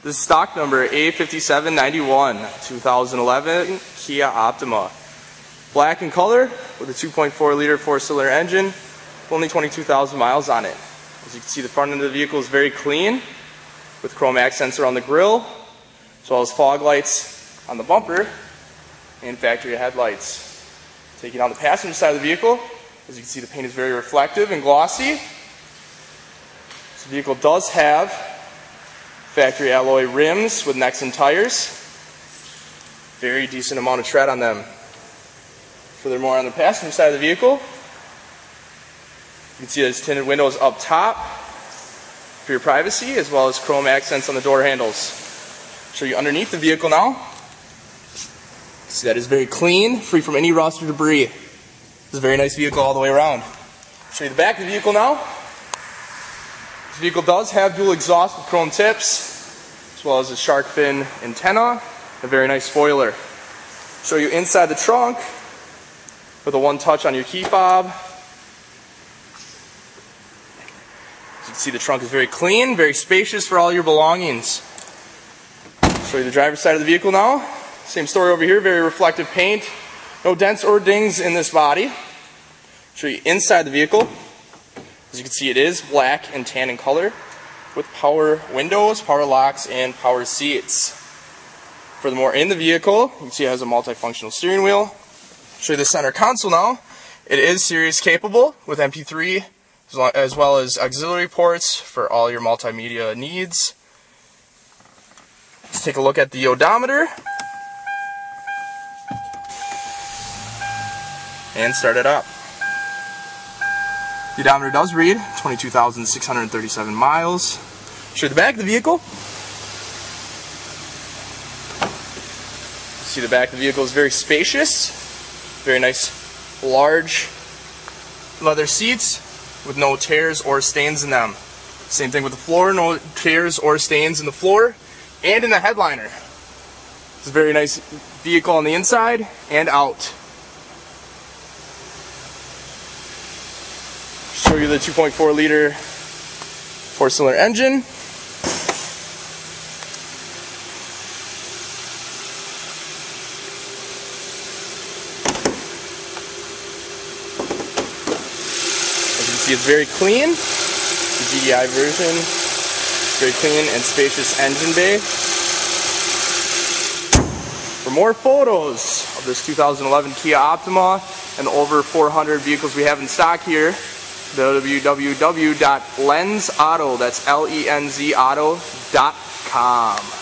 This is stock number A5791, 2011 Kia Optima. Black in color with a 2.4 liter four cylinder engine, only 22,000 miles on it. As you can see, the front end of the vehicle is very clean with chrome accents around the grille, as well as fog lights on the bumper and factory headlights. Taking on the passenger side of the vehicle, as you can see, the paint is very reflective and glossy. This vehicle does have factory alloy rims with Nexen tires. Very decent amount of tread on them. Furthermore, on the passenger side of the vehicle, you can see those tinted windows up top for your privacy, as well as chrome accents on the door handles. Show you underneath the vehicle now. See that is very clean, free from any rust or debris. It's a very nice vehicle all the way around. Show you the back of the vehicle now. This vehicle does have dual exhaust with chrome tips, as well as a shark fin antenna, a very nice spoiler. Show you inside the trunk with a one touch on your key fob. As you can see the trunk is very clean, very spacious for all your belongings. Show you the driver's side of the vehicle now. Same story over here, very reflective paint. No dents or dings in this body. Show you inside the vehicle. As you can see, it is black and tan in color with power windows, power locks, and power seats. Furthermore, in the vehicle, you can see it has a multifunctional steering wheel. Show you the center console now. It is Sirius capable with MP3 as well as auxiliary ports for all your multimedia needs. Let's take a look at the odometer. And start it up. The odometer does read 22,637 miles. Show the back of the vehicle. See the back of the vehicle is very spacious. Very nice, large leather seats with no tears or stains in them. Same thing with the floor, no tears or stains in the floor and in the headliner. It's a very nice vehicle on the inside and out. Show you the 2.4 liter four cylinder engine. As you can see, it's very clean. The GDI version, very clean and spacious engine bay. For more photos of this 2011 Kia Optima and over 400 vehicles we have in stock here, www.lenzauto, that's L-E-N-Z auto.com.